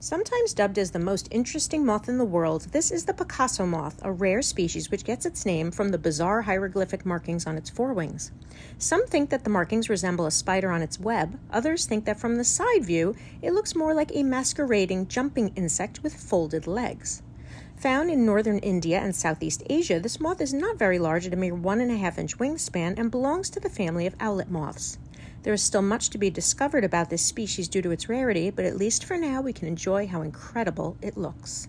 Sometimes dubbed as the most interesting moth in the world, this is the Picasso moth, a rare species which gets its name from the bizarre hieroglyphic markings on its forewings. Some think that the markings resemble a spider on its web, others think that from the side view, it looks more like a masquerading jumping insect with folded legs. Found in northern India and Southeast Asia, this moth is not very large at a mere one and a half inch wingspan and belongs to the family of owlet moths. There is still much to be discovered about this species due to its rarity, but at least for now we can enjoy how incredible it looks.